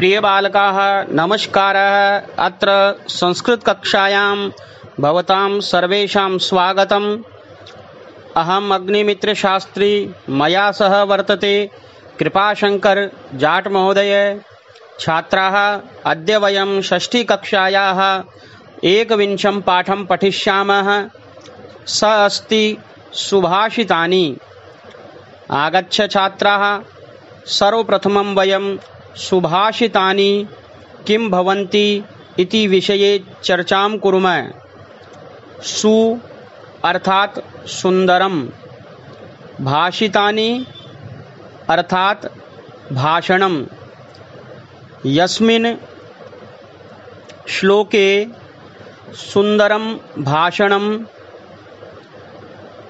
प्रियबालकाः, नमस्कारः। अत्र संस्कृतकक्षायां भवतां सर्वेषां स्वागतम्। अहम् अग्निमित्रशास्त्री, मया सह वर्तते कृपाशङ्कर जाट् महोदय छात्राः, अद्य वयं षष्ठीकक्षायाः एकविंशं पाठं पठिष्यामः। स अस्ति सुभाषितानि। आगच्छ छात्राः, सर्वप्रथमं वयं सुभाषितानि किं भवन्ति इति विषये चर्चां कुर्मः। सु अर्थात सुंदरम भाषितानि अर्थात भाषणम। यस्मिन् श्लोके सुंदरम भाषणम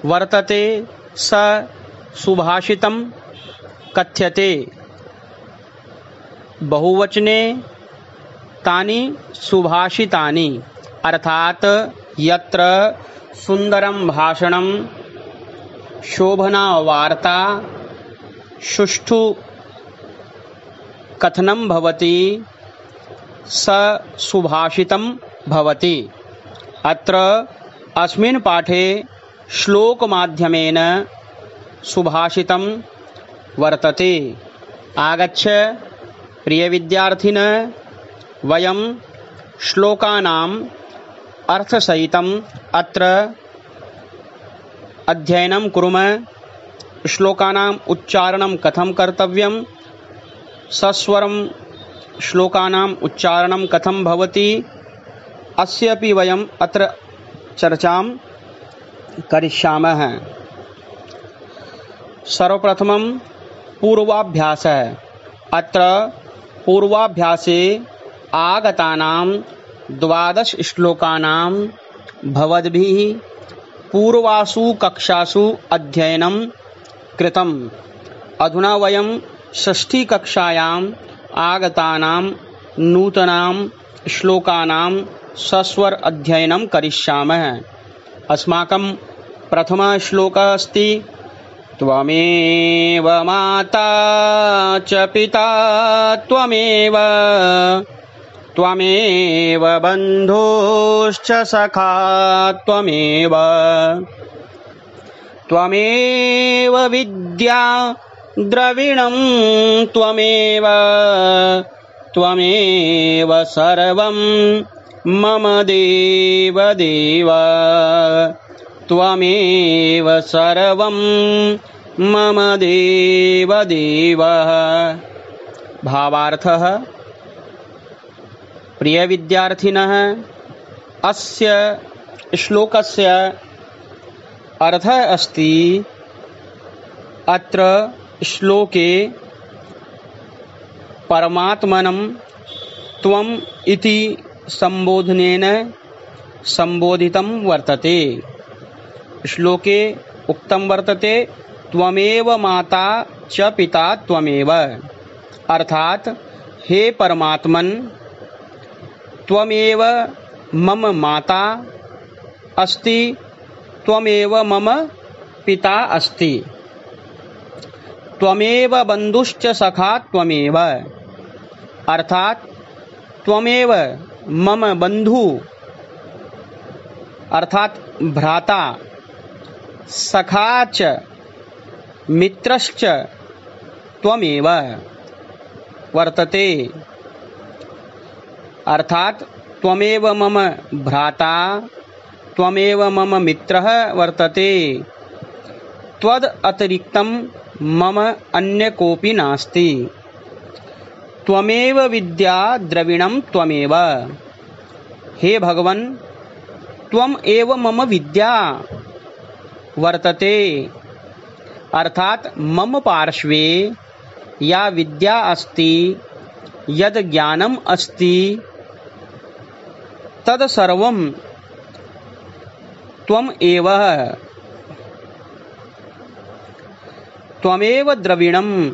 वर्तते स सुभाषितम कथ्यते। बहुवचने तानि सुभाषितानि। अर्थात यत्र सुन्दरं भाषणं शोभना वार्ता सुष्ठु कथनं भवति, स सुभाषितं भवति। अत्र अस्मिन् पाठे श्लोकमाध्यमेन सुभाषितं वर्तते। आगच्छ प्रियविद्यार्थिन वयं श्लोकानाम् अर्थसहितम् अत्र अध्ययनं कुर्मः। श्लोकानाम् उच्चारणं कथं कर्तव्यं सस्वरं श्लोकानाम् उच्चारणं कथं भवति? अस्यापि वयम् अत्र चर्चां करिष्यामः। सर्वप्रथमं पूर्वाभ्यासः। अत्र पूर्वाभ्यासे आगतानां द्वादशश्लोकानां भवद्भिः पूर्वासु कक्षासु अध्ययनं कृतम्। अधुना वयं षष्ठीकक्षायाम् आगतानां नूतनां श्लोकानां सस्वर अध्ययनं करिष्यामः। अस्माकं प्रथमः श्लोकः अस्ति त्वमेव माता च पिता त्वमेव। त्वमेव बन्धुश्च सखा त्वमेव। त्वमेव विद्या द्रविणं त्वमेव। त्वमेव सर्वं मम देव देव त्वमेव सर्वं मम देव देव भावार्थः, प्रियविद्यार्थिनः, अस्य श्लोकस्य अर्थः अस्ति, अत्र श्लोके परमात्मनं त्वम् इति सम्बोधनेन सम्बोधितं वर्तते। श्लोके उक्तं वर्तते, त्वमेव माता च पिता त्वमेव। अर्थात, हे परमात्मन, त्वमेव मम माता अस्ति, त्वमेव मम पिता अस्ति। त्वमेव बन्धुश्च सखा त्वमेव। अर्थात, त्वमेव मम बंधु अर्थात भ्राता। सखा च मित्रश्च त्वमेव वर्तते। अर्थात त्वमेव मम भ्राता, त्वमेव मम मित्रः वर्तते। त्वद् अतिरिक्तं मम अन्य कोऽपि नास्ति। त्वमेव विद्या द्रविणं त्वमेव। हे भगवन्, त्वम् एव मम विद्या। वर्तते। अर्थात मम पार्श्वे या विद्या अस्ति, यद् ज्ञानम् अस्ति तत्सर्वं त्वम् एव। त्वमेव द्रविणं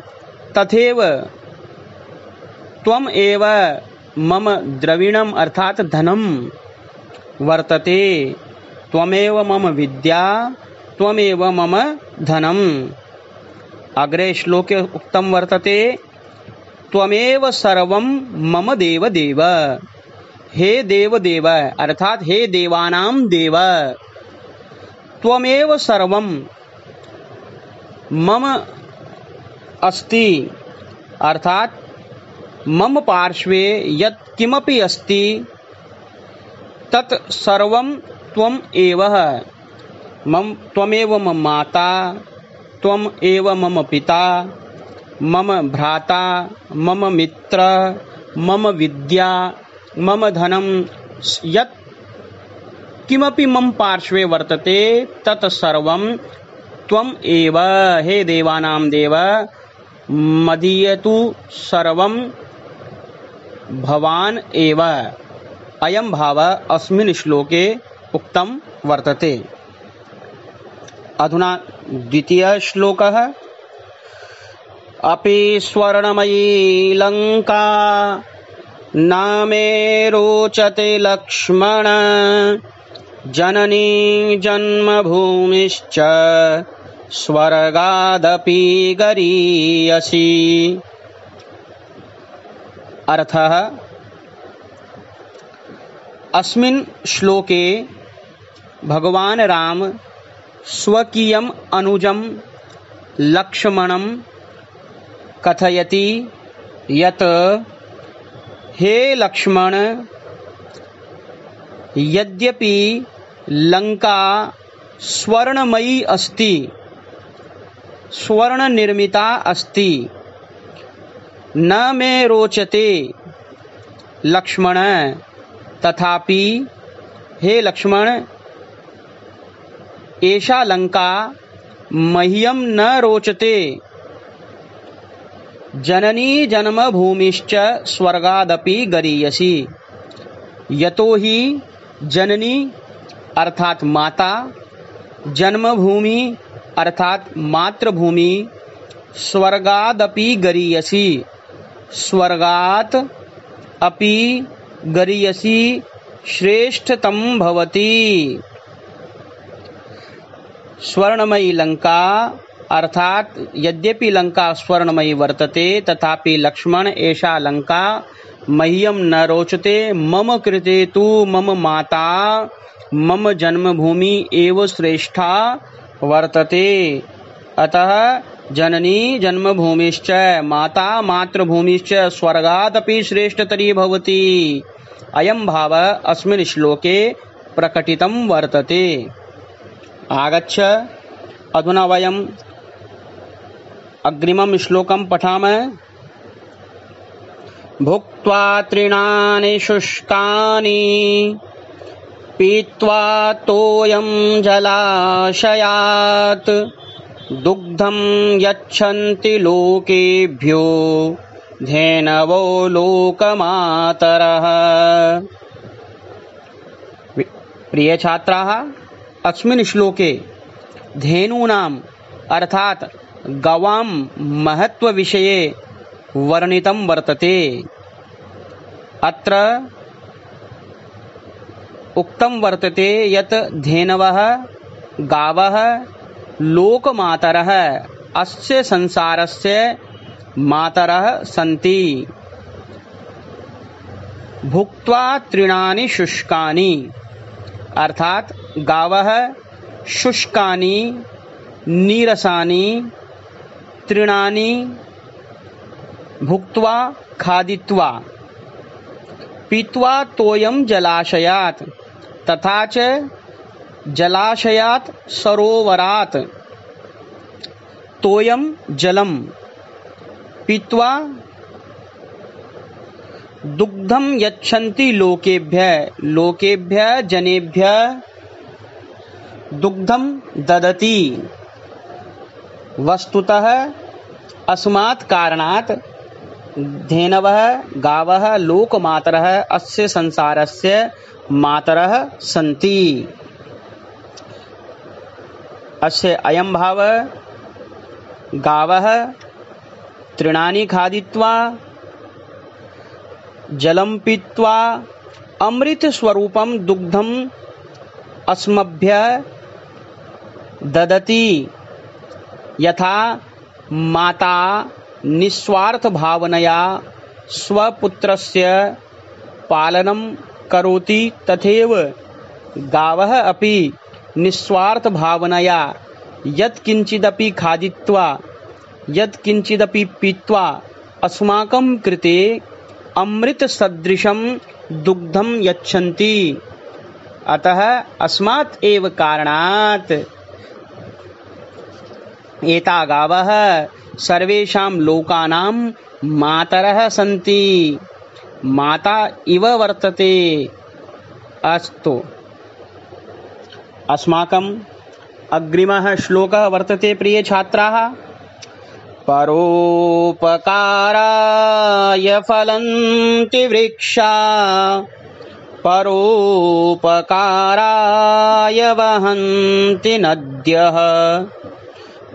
तथैव त्वम् एव मम द्रविणम्, अर्थात धनं वर्तते, त्वमेव मम विद्या त्वमेव मम धनम्। अग्रे श्लोके उक्तं वर्तते, त्वमेव सर्वम मम देव देव हे देव देव अर्थात हे देवानाम देव। त्वमेव सर्वम मम अस्ति, अर्थात मम पार्श्वे यत् किमपि अस्ति, तत् सर्वं त्वम् एव। मम, त्वमेव मम माता, त्वम एव मम पिता, मम भ्राता, मम मित्र, मम विद्या, मम धनं, यत् किमपि मम पार्श्वे वर्तते, तत् सर्वं त्वम् एव। हे देवानां देव, मदीयतु सर्वं भवान् एव। अयं भाव अस्मिन् श्लोके उक्तं वर्तते। अधुना द्वितीयश्लोकः। अपि स्वर्णमयी लङ्का न मे रोचते लक्ष्मण, जननी जन्मभूमिश्च स्वर्गादपि गरीयसी। अर्थः, अस्मिन् श्लोके भगवान राम स्वकीयम् अनुजं लक्ष्मणं कथयति यत् हे लक्ष्मण, यद्यपि लंका स्वर्णमयी अस्ति, स्वर्णनिर्मिता अस्ति, न मे रोचते। लक्ष्मण, तथापि हे लक्ष्मण एषा लंका, मह्यम न रोचते। जननी जन्मभूमिश्च स्वर्गादपि गरीयसी। यतो ही जननी अर्थात माता, जन्मभूमि अर्थात मातृभूमि, स्वर्गादपि गरीयसी। स्वर्गात अपि गरीयसी, श्रेष्ठतम भवति। स्वर्णमयी लंका, अर्थात यद्यपि लंका स्वर्णमयी वर्तते, तथापि लक्ष्मण एषा लंका मह्यम न रोचते, मम कृते तु मम माता, मम जन्मभूमि एव श्रेष्ठा वर्तते। अतः जननी जन्मभूमिश्च, माता मातृभूमिश्च स्वर्गादपि श्रेष्ठतरी भवति। अयं भाव अस्मिन् श्लोके प्रकटितं वर्तते। आगच्छ। अधुना वयम् अग्रिमं श्लोकं पठामः। भुक्त्वा तृणानि शुष्कानि, पीत्वा तोयं जलाशयात्। दुग्धं यच्छन्ति लोकेभ्यो, धेनवो लोकमातरः। प्रिय छात्राः अस्मिन् श्लोके धेनूनाम् अर्थात् गवां महत्त्वविषये वर्णितं वर्तते। अत्र उक्तं वर्तते यत् धेनवः, गावः, लोकमातरः, अस्य संसारस्य मातरः सन्ति। भुक्त्वा तृणानि शुष्कानि। अर्थात गावः शुष्कानि, नीरसानि, तृणानि, भुक्त्वा खादित्वा, पीत्वा तोयं जलाशयात्, तथा च जलाशयात् सरोवरात्। तोयं जलम, पीत्वा दुग्धम यच्छन्ति लोकेभ्य लोकेभ्य, जनेभ्य दुग्धम ददति। वस्तुतः अस्मात् कारणात् धेनवः, गावः, लोकमातरः अस्य संसारस्य मातरः सन्ति। अस्य अयं भाव, गावः तृणानि खादित्वा, जलं पीत्वा, अमृतस्वरूपं दुग्धम् अस्मभ्य ददति। यथा माता निस्वार्थ भावनया स्वपुत्रस्य पालनं करोति, तथैव गावः अपि निस्वार्थ भावनया यत्किञ्चिदपि खादित्वा, यत्किञ्चिदपि पीत्वा अस्माकं कृते अमृतसदृशं दुग्धं यच्छन्ति। अतः अस्मात् एव कारणात् एता गावः सर्वेषां लोकानां मातरः सन्ति। माता इव वर्तते। अस्तु। अस्माकम् अग्रिमः श्लोकः वर्तते, प्रिय छात्राः। परोपकाराय फलन्ति वृक्षा। परोपकाराय वहन्ति नद्यः।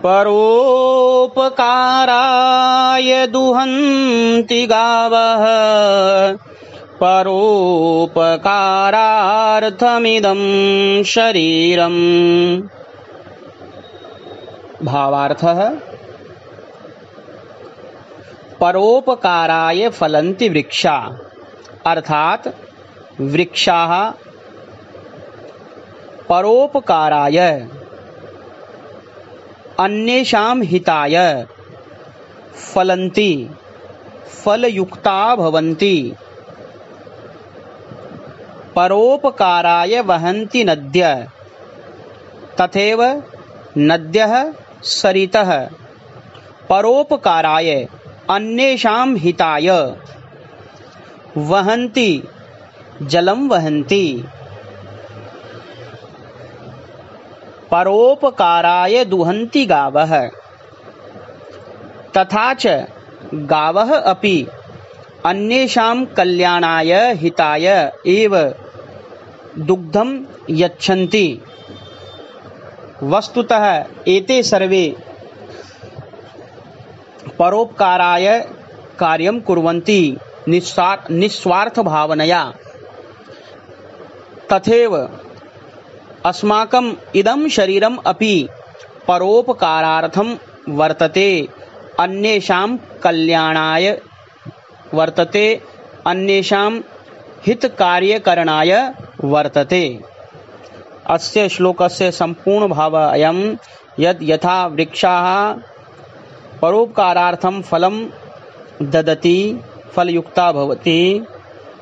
परोपकाराय दुहन्ति गावः। परोपकारार्थमिदं शरीरम्। भावार्थः? परोपकाराय फलन्ति वृक्षा। अर्थात वृक्षाः परोपकाराय। अन्येषां हिताय। फलन्ति। फलयुक्ता भवन्ति। परोपकाराय वहन्ति नद्य। तथैव नद्यः सरितः। परोपकाराय अन्येषां हिताय। वहन्ति। जलं वहन्ति। परोपकाराय दुहन्ति गावः। तथा च गावः अपि अन्येषां कल्याणाय हिताय एव दुग्धं यच्छन्ति। वस्तुतः एते सर्वे परोपकाराय कार्यं कुर्वन्ति निस्वार्थ भावनया तथैव अस्माकम् इदं शरीरम् अपि परोपकारार्थं वर्तते। अन्येषां कल्याणाय वर्तते। अन्येषां हितकार्यकरणाय वर्तते। अस्य श्लोकस्य सम्पूर्णभावः अयं यत् यथा वृक्षाः परोपकारार्थं फलं ददति, फलयुक्ता भवति,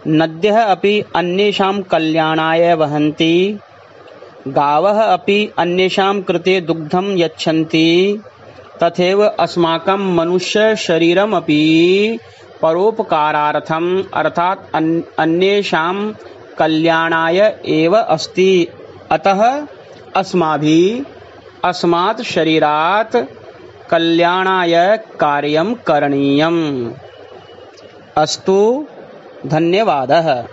नद्यः अपि अन्येषां कल्याणाय वहन्ति। गावः अपि अन्येषां कृते दुग्धं यच्छन्ति, तथैव अस्माकं मनुष्यशरीरमपि परोपकारार्थम्, अर्थात् अन्येषां कल्याणाय एव अस्ति। अतः अस्माभिः अस्मात् शरीरात् कल्याणाय कार्यं करणीयम्। अस्तु, धन्यवादः।